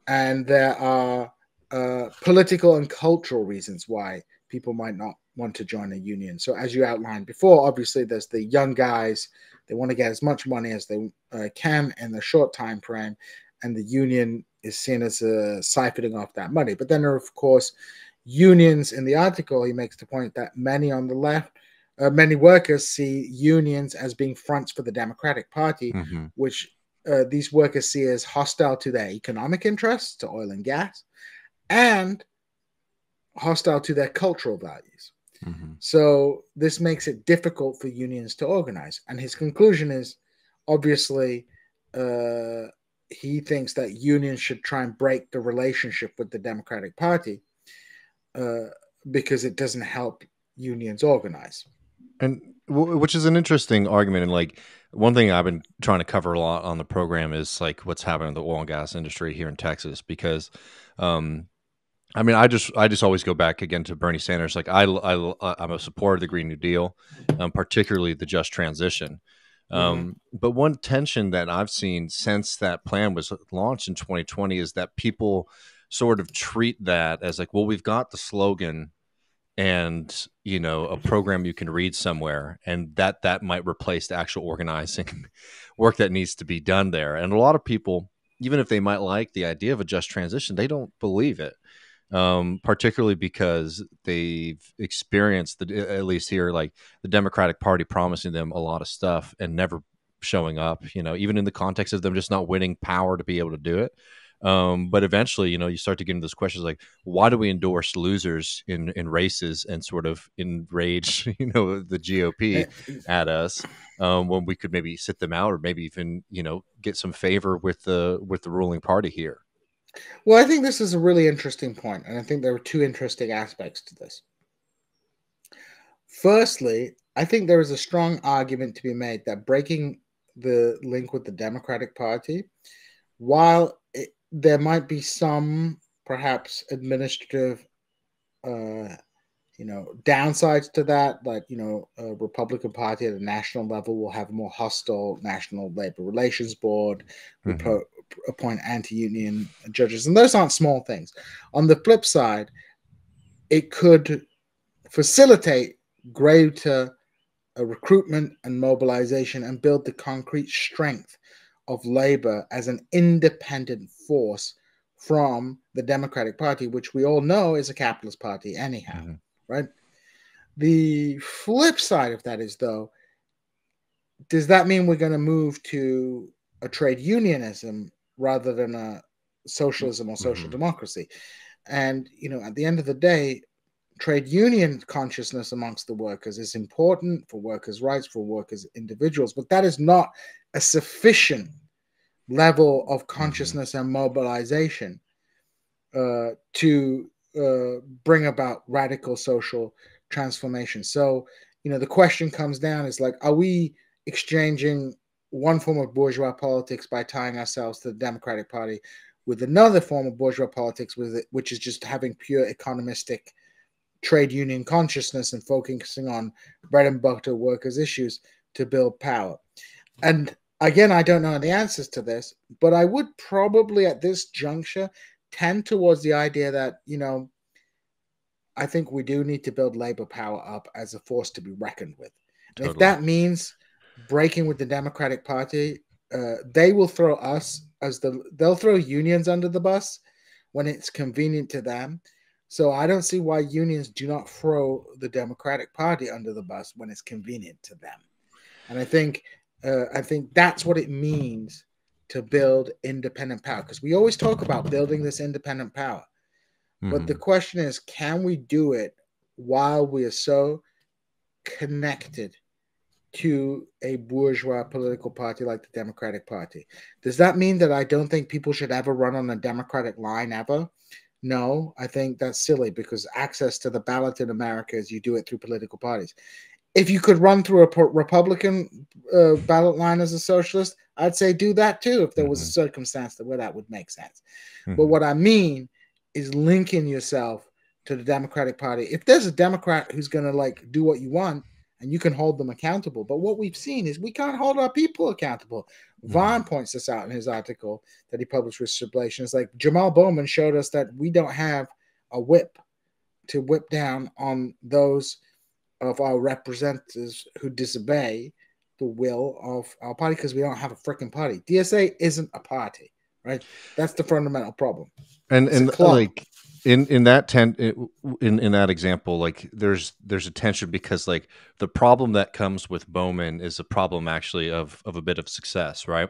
[SPEAKER 2] and there are uh, political and cultural reasons why people might not want to join a union. So, as you outlined before, obviously there's the young guys; they want to get as much money as they uh, can in the short time frame, and the union is seen as a siphoning off that money. But then, there are, of course, unions. In the article, he makes the point that many on the left uh, many workers see unions as being fronts for the Democratic Party, mm-hmm. which uh, these workers see as hostile to their economic interests, to oil and gas, and hostile to their cultural values. Mm-hmm. So this makes it difficult for unions to organize. And his conclusion is obviously, uh, he thinks that unions should try and break the relationship with the Democratic Party uh, because it doesn't help unions organize.
[SPEAKER 1] And which is an interesting argument. And like one thing I've been trying to cover a lot on the program is like what's happening in the oil and gas industry here in Texas because. Um, I mean, I just I just always go back again to Bernie Sanders. Like I, I I'm a supporter of the Green New Deal, um, particularly the just transition. Um, mm-hmm. But one tension that I've seen since that plan was launched in 2020 is that people sort of treat that as like, well, we've got the slogan and you know a program you can read somewhere and that that might replace the actual organizing <laughs> work that needs to be done there and a lot of people even if they might like the idea of a just transition they don't believe it um, particularly because they've experienced the, at least here like the Democratic Party promising them a lot of stuff and never showing up. You know, even in the context of them just not winning power to be able to do it. Um, but eventually, you know, you start to get into those questions like, why do we endorse losers in in races and sort of enrage, <laughs> you know, the GOP at us um, when we could maybe sit them out or maybe even, you know, get some favor with the with the ruling party here.
[SPEAKER 2] Well, I think this is a really interesting point, and I think there are two interesting aspects to this. Firstly, I think there is a strong argument to be made that breaking the link with the Democratic Party, while there might be some perhaps administrative, uh, you know, downsides to that, like you know, a Republican Party at a national level will have a more hostile National Labor Relations Board. Mm-hmm appoint anti-union judges, and those aren't small things. On the flip side, it could facilitate greater uh, recruitment and mobilization and build the concrete strength of labor as an independent force from the Democratic Party, which we all know is a capitalist party, anyhow, mm-hmm. right? The flip side of that is, though, does that mean we're going to move to a trade unionism rather than a socialism or social mm-hmm. democracy. And you know, at the end of the day, trade union consciousness amongst the workers is important for workers' rights, for workers' individuals, but that is not a sufficient level of mm-hmm. consciousness and mobilization uh, to uh, bring about radical social transformation. So, you know, the question comes down is like, are we exchanging one form of bourgeois politics by tying ourselves to the Democratic Party with another form of bourgeois politics, with it, which is just having pure economistic trade union consciousness and focusing on bread and butter workers' issues to build power. And again, I don't know the answers to this, but I would probably at this juncture tend towards the idea that, you know, I think we do need to build labor power up as a force to be reckoned with. Totally. If that means breaking with the Democratic Party, uh, they will throw us as the they'll throw unions under the bus when it's convenient to them. So I don't see why unions do not throw the Democratic Party under the bus when it's convenient to them. And I think uh, I think that's what it means to build independent power because we always talk about building this independent power. Mm-hmm. But the mm-hmm. question is, can we do it while we are so connected to a bourgeois political party like the Democratic Party. Does that mean that I don't think people should ever run on a Democratic line ever? No, I think that's silly because access to the ballot in America is you do it through political parties. If you could run through a Republican uh, ballot line as a socialist, I'd say do that too if there was mm-hmm. a circumstance where that would make sense. Mm-hmm. But what I mean is linking yourself to the Democratic Party. If there's a Democrat who's going to like do what you want, and you can hold them accountable. But what we've seen is we can't hold our people accountable. Mm-hmm. Vaughn points this out in his article that he published with Sublation. It's like Jamal Bowman showed us that we don't have a whip to whip down on those of our representatives who disobey the will of our party because we don't have a freaking party. DSA isn't a party, right? That's the fundamental problem.
[SPEAKER 1] And it's and like in in that ten in in that example like there's there's a tension because like the problem that comes with bowman is a problem actually of of a bit of success right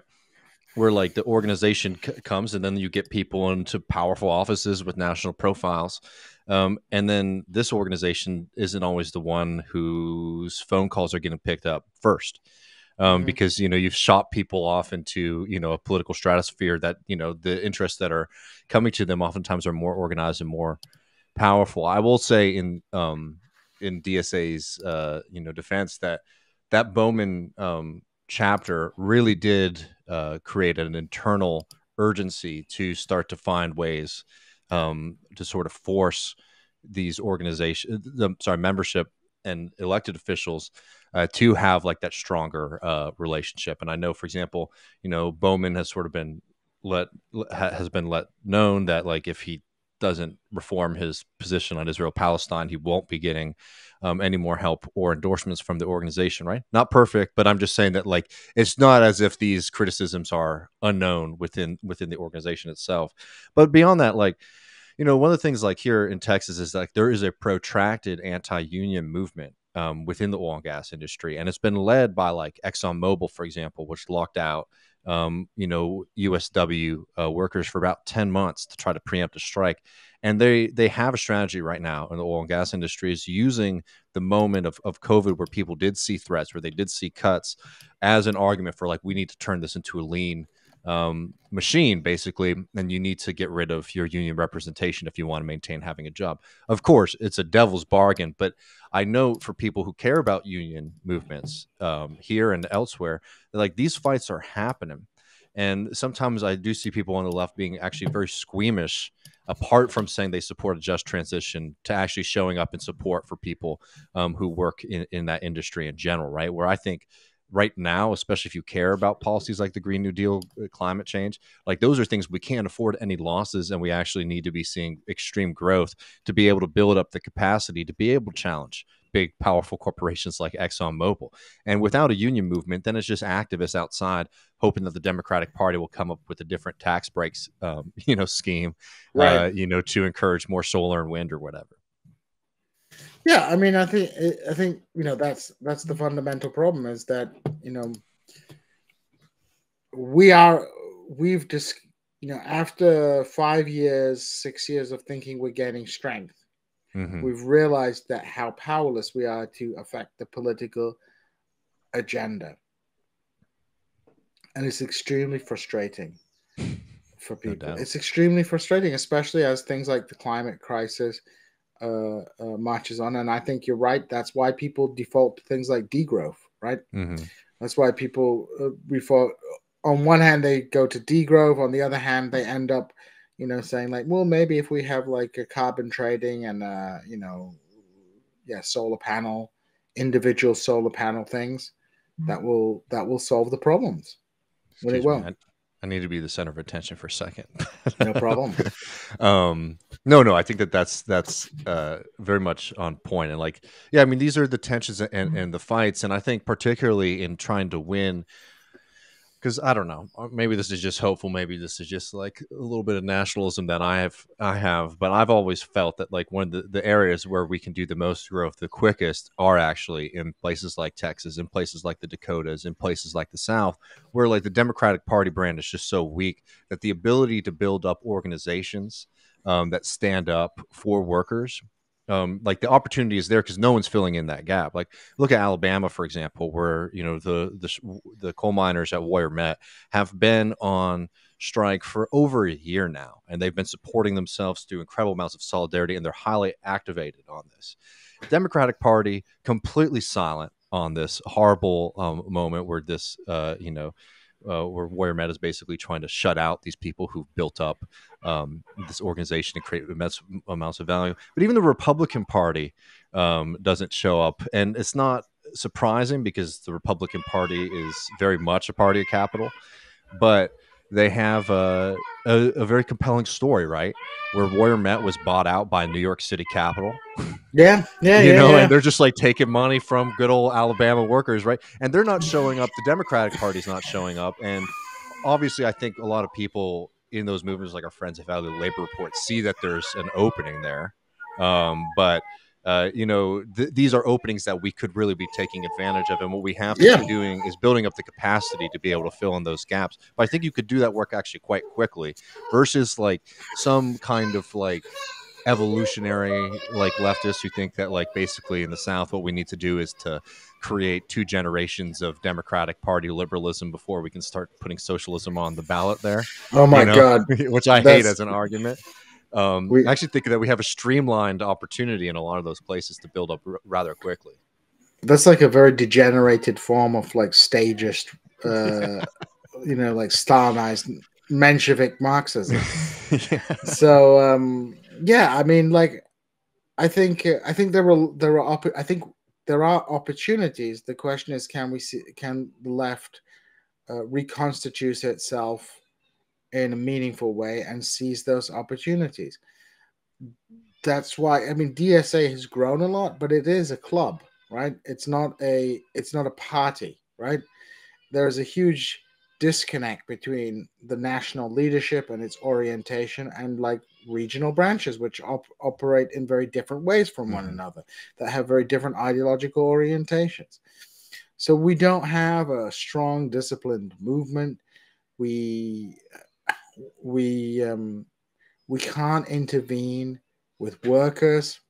[SPEAKER 1] where like the organization c- comes and then you get people into powerful offices with national profiles um, and then this organization isn't always the one whose phone calls are getting picked up first um, mm-hmm. because you know you've shot people off into you know a political stratosphere that you know the interests that are coming to them oftentimes are more organized and more powerful. I will say in um, in DSA's uh, you know defense that that Bowman um, chapter really did uh, create an internal urgency to start to find ways um, to sort of force these organizations, the, sorry, membership and elected officials uh, to have like that stronger uh, relationship. And I know, for example, you know, Bowman has sort of been let has been let known that like if he doesn't reform his position on Israel Palestine, he won't be getting um, any more help or endorsements from the organization. Right? Not perfect, but I'm just saying that like it's not as if these criticisms are unknown within within the organization itself. But beyond that, like you know, one of the things like here in Texas is like there is a protracted anti-union movement um, within the oil and gas industry, and it's been led by like ExxonMobil, for example, which locked out um, you know USW uh, workers for about ten months to try to preempt a strike, and they they have a strategy right now in the oil and gas industry is using the moment of, of COVID where people did see threats, where they did see cuts, as an argument for like we need to turn this into a lean um, machine, basically, and you need to get rid of your union representation if you want to maintain having a job. Of course, it's a devil's bargain, but I know for people who care about union movements um, here and elsewhere, like these fights are happening. And sometimes I do see people on the left being actually very squeamish, apart from saying they support a just transition, to actually showing up in support for people um, who work in, in that industry in general, right? Where I think right now, especially if you care about policies like the Green New Deal, uh, climate change, like those are things we can't afford any losses, and we actually need to be seeing extreme growth to be able to build up the capacity to be able to challenge big, powerful corporations like ExxonMobil. And without a union movement, then it's just activists outside hoping that the Democratic Party will come up with a different tax breaks, um, <laughs> you know, scheme, right. uh, you know, to encourage more solar and wind or whatever.
[SPEAKER 2] Yeah, I mean, I think I think you know that's that's the fundamental problem is that you know we are we've just you know after five years, six years of thinking we're gaining strength, mm-hmm. we've realized that how powerless we are to affect the political agenda, and it's extremely frustrating <laughs> for people. No it's extremely frustrating, especially as things like the climate crisis uh, uh, marches on. And I think you're right. That's why people default to things like degrowth, right? Mm-hmm. That's why people uh, default. On one hand, they go to degrowth. On the other hand, they end up, you know, saying like, well, maybe if we have like a carbon trading and, uh, you know, yeah, solar panel, individual solar panel things, that will that will solve the problems. When it will.
[SPEAKER 1] I need to be the center of attention for a second.
[SPEAKER 2] no problem. <laughs>
[SPEAKER 1] um, no, no, I think that that's that's uh, very much on point. And like, yeah, I mean, these are the tensions and, and the fights, and I think particularly in trying to win because I don't know, uh, maybe this is just hopeful. Maybe this is just like a little bit of nationalism that I have. I have, but I've always felt that like one of the, the areas where we can do the most growth, the quickest, are actually in places like Texas, in places like the Dakotas, in places like the South, where like the Democratic Party brand is just so weak that the ability to build up organizations um, that stand up for workers um, like the opportunity is there because no one's filling in that gap. Like look at Alabama, for example, where you know the the, the coal miners at Warrior Met have been on strike for over a year now, and they've been supporting themselves through incredible amounts of solidarity, and they're highly activated on this. Democratic Party completely silent on this horrible um, moment where this uh, you know uh, where Warrior Met is basically trying to shut out these people who've built up um, this organization and create immense amounts of value. But even the Republican Party um, doesn't show up, and it's not surprising because the Republican Party is very much a party of capital, but they have a, a, a, very compelling story, right? Where Warrior Met was bought out by New York City Capital. <laughs>
[SPEAKER 2] Yeah, yeah,
[SPEAKER 1] you
[SPEAKER 2] yeah,
[SPEAKER 1] know,
[SPEAKER 2] yeah.
[SPEAKER 1] and they're just like taking money from good old Alabama workers, right? And they're not showing up. The Democratic Party's not showing up, and obviously, I think a lot of people in those movements, like our friends at Valley Labor Report, see that there's an opening there, um, but uh, you know, th- these are openings that we could really be taking advantage of. And what we have to yeah. be doing is building up the capacity to be able to fill in those gaps. But I think you could do that work actually quite quickly versus like some kind of like evolutionary like leftists who think that like basically in the South what we need to do is to create two generations of Democratic Party liberalism before we can start putting socialism on the ballot there.
[SPEAKER 2] Oh my you know? god, <laughs>
[SPEAKER 1] which I That's... hate as an argument. Um, we, I actually think that we have a streamlined opportunity in a lot of those places to build up r- rather quickly.
[SPEAKER 2] That's like a very degenerated form of like stagist, uh, <laughs> you know, like Stalinized Menshevik Marxism. <laughs> yeah. So um, yeah, I mean, like, I think I think there are there are I think there are opportunities. The question is, can we see can the left uh, reconstitute itself in a meaningful way and seize those opportunities? That's why I mean DSA has grown a lot, but it is a club, right? It's not a it's not a party, right? There's a huge disconnect between the national leadership and its orientation and like regional branches which op- operate in very different ways from mm-hmm. one another that have very different ideological orientations so we don't have a strong disciplined movement we we um, we can't intervene with workers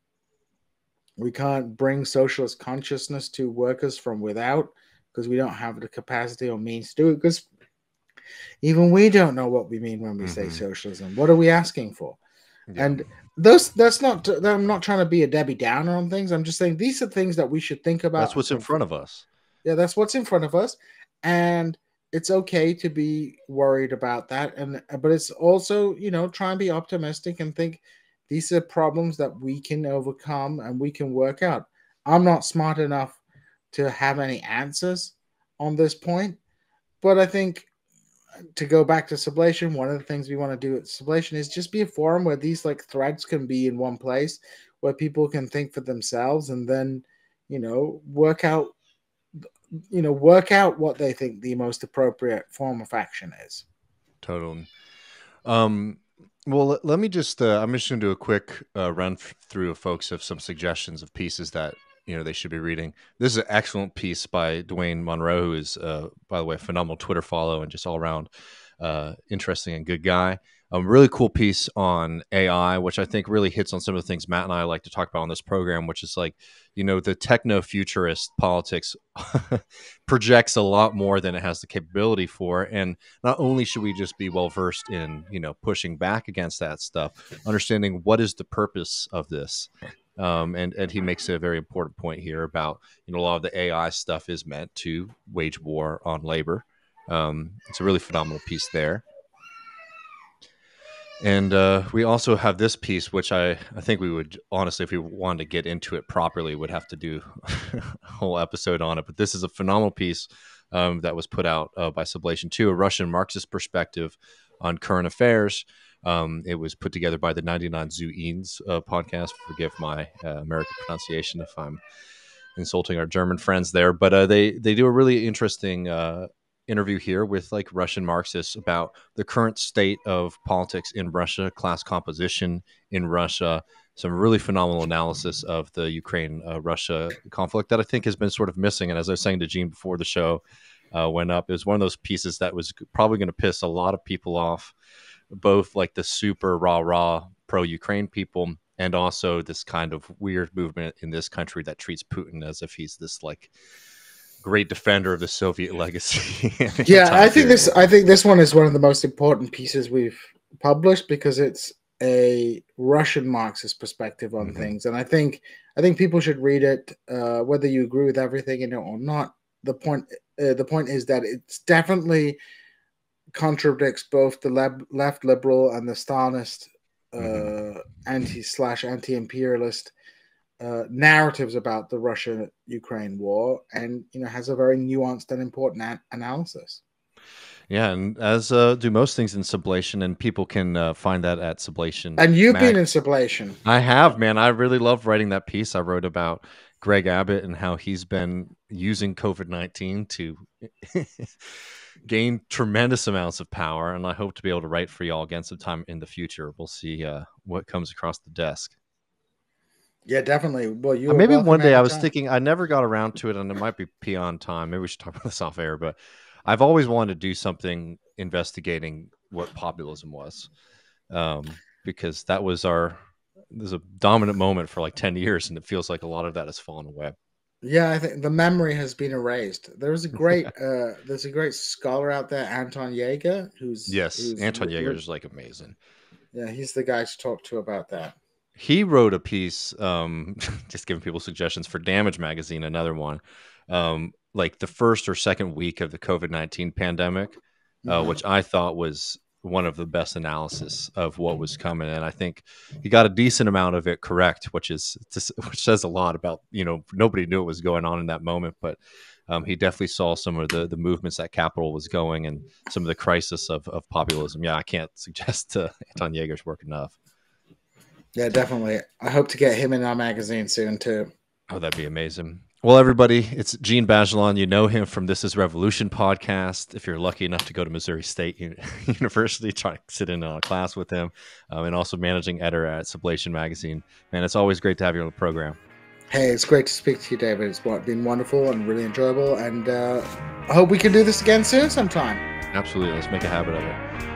[SPEAKER 2] we can't bring socialist consciousness to workers from without because we don't have the capacity or means to do it because even we don't know what we mean when we mm-hmm. say socialism. What are we asking for? Yeah. And those that's not I'm not trying to be a Debbie Downer on things. I'm just saying these are things that we should think about.
[SPEAKER 1] That's what's in front of us.
[SPEAKER 2] Yeah, that's what's in front of us. And it's okay to be worried about that. And uh, but it's also, you know, try and be optimistic and think these are problems that we can overcome and we can work out. I'm not smart enough to have any answers on this point, but I think uh, to go back to Sublation, one of the things we want to do at Sublation is just be a forum where these like threads can be in one place where people can think for themselves and then, you know, work out you know, work out what they think the most appropriate form of action is.
[SPEAKER 1] Totally. Um well, let me just uh, I'm just going to do a quick uh, run through of folks of some suggestions of pieces that you know they should be reading. This is an excellent piece by Dwayne Monroe, who is, uh, by the way, a phenomenal Twitter follow and just all around uh, interesting and good guy. A really cool piece on AI, which I think really hits on some of the things Matt and I like to talk about on this program, which is like, you know, the techno futurist politics <laughs> projects a lot more than it has the capability for. And not only should we just be well versed in, you know, pushing back against that stuff, understanding what is the purpose of this um, and and he makes a very important point here about you know a lot of the AI stuff is meant to wage war on labor. Um, it's a really phenomenal piece there. And uh, we also have this piece, which I, I think we would honestly, if we wanted to get into it properly, would have to do <laughs> a whole episode on it. But this is a phenomenal piece um, that was put out uh, by Sublation 2, a Russian Marxist perspective on current affairs. Um, it was put together by the 99 Zu Eins uh, podcast. Forgive my uh, American pronunciation if I'm insulting our German friends there, but uh, they they do a really interesting uh, interview here with like Russian Marxists about the current state of politics in Russia, class composition in Russia. Some really phenomenal analysis of the Ukraine Russia conflict that I think has been sort of missing. And as I was saying to Djene before the show uh, went up, it was one of those pieces that was probably going to piss a lot of people off both like the super rah rah pro Ukraine people and also this kind of weird movement in this country that treats Putin as if he's this like great defender of the Soviet legacy. <laughs>
[SPEAKER 2] yeah, I think this I think this one is one of the most important pieces we've published because it's a Russian Marxist perspective on mm-hmm. things, and I think I think people should read it, uh, whether you agree with everything in it or not. The point uh, the point is that it's definitely contradicts both the leb- left liberal and the Stalinist uh, mm-hmm. anti slash anti imperialist uh, narratives about the Russia Ukraine war, and you know has a very nuanced and important a- analysis.
[SPEAKER 1] Yeah, and as uh, do most things in Sublation, and people can uh, find that at Sublation.
[SPEAKER 2] And you've Mag. been in Sublation.
[SPEAKER 1] I have, man. I really love writing that piece. I wrote about Greg Abbott and how he's been using COVID nineteen to <laughs> gain tremendous amounts of power, and I hope to be able to write for y'all again sometime in the future. We'll see uh, what comes across the desk.
[SPEAKER 2] Yeah, definitely. Well, you
[SPEAKER 1] uh, maybe one day I was time. thinking I never got around to it, and it might be peon time. Maybe we should talk about this <laughs> off air, but I've always wanted to do something investigating what populism was, um, because that was our there's a dominant moment for like 10 years and it feels like a lot of that has fallen away
[SPEAKER 2] yeah i think the memory has been erased there's a great <laughs> uh there's a great scholar out there anton jaeger who's
[SPEAKER 1] yes
[SPEAKER 2] who's,
[SPEAKER 1] anton jaeger is like amazing
[SPEAKER 2] yeah he's the guy to talk to about that
[SPEAKER 1] he wrote a piece um <laughs> just giving people suggestions for damage magazine another one um like the first or second week of the covid-19 pandemic uh,
[SPEAKER 2] Mhm.
[SPEAKER 1] which i thought was one of the best analysis of what was coming. And i think he got a decent amount of it correct which is which says a lot about you know nobody knew what was going on in that moment but um, he definitely saw some of the the movements that capital was going and some of the crisis of, of populism. Yeah i can't suggest uh, <laughs> anton jaeger's work enough
[SPEAKER 2] yeah definitely i hope to get him in our magazine soon too
[SPEAKER 1] Oh, that'd be amazing. Well, everybody, it's Djene Bajalan. You know him from This Is Revolution podcast. If you're lucky enough to go to Missouri State <laughs> University, try to sit in a class with him, um, and also managing editor at Sublation Magazine. Man, it's always great to have you on the program.
[SPEAKER 2] hey it's great to speak to you david it's been wonderful and really enjoyable and uh i hope we can do this again soon sometime
[SPEAKER 1] Absolutely. Let's make a habit of it.